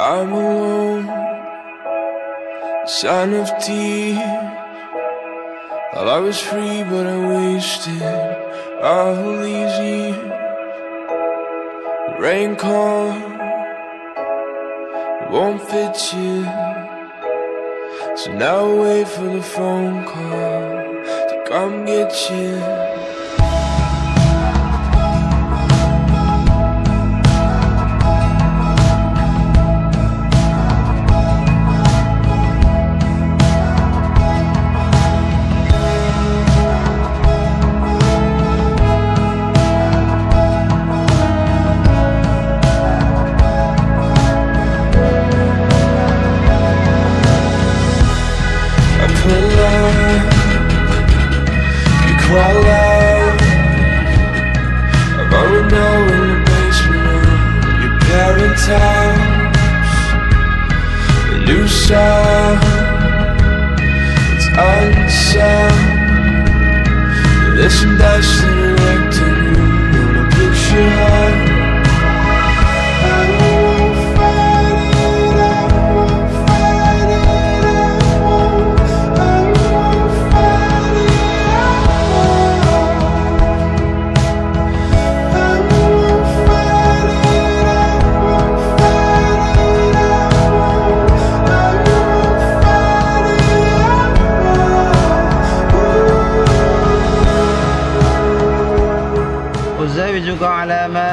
I'm alone, sign of tears. Thought I was free, but I wasted all these years. Rain it won't fit you. So now I wait for the phone call to come get you. Song, it's unsound. There's some dice in وزوجك على ما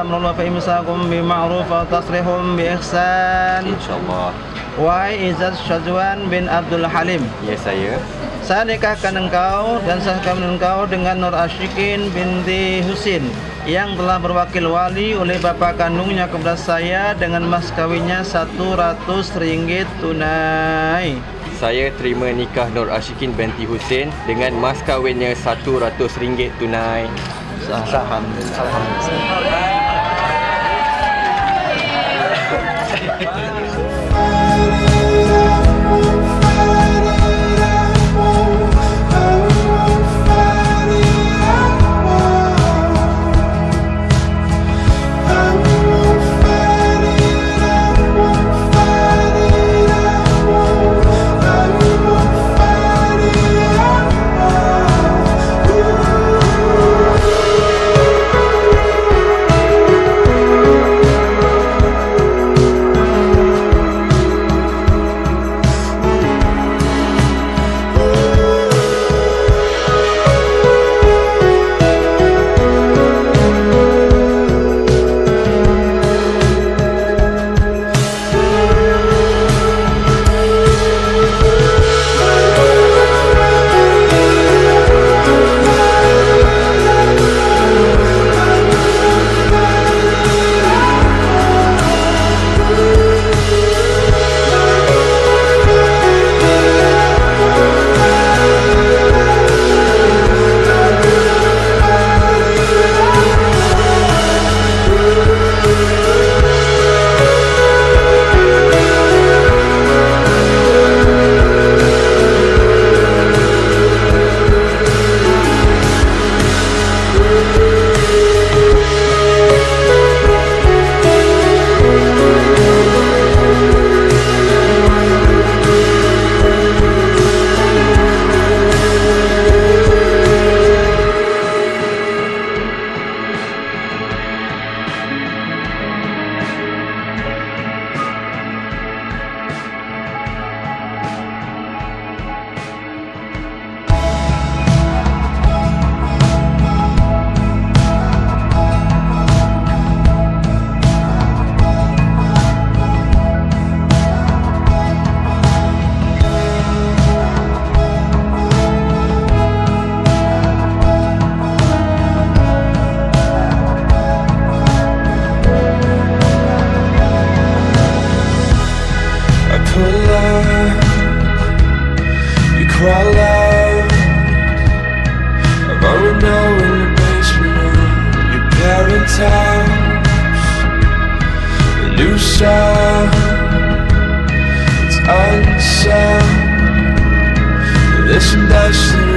أمر الله فإمساكم بمعروف وتصريحهم بإحسان InsyaAllah Wahai Izzat Syazwan bin Abdul Halim Ya saya Saya nikahkan engkau dan saya kawin engkau dengan Nur Ashikin binti Husin Yang telah berwakil wali oleh bapa kandungnya kepada saya Dengan mas kawinnya 100 ringgit tunai Saya terima nikah Nur Ashikin binti Husin Dengan mas kawinnya RM100 tunai 晚上海，上海。Out of a window in the basement of your parents' house. A new song, it's unsound. Some dust in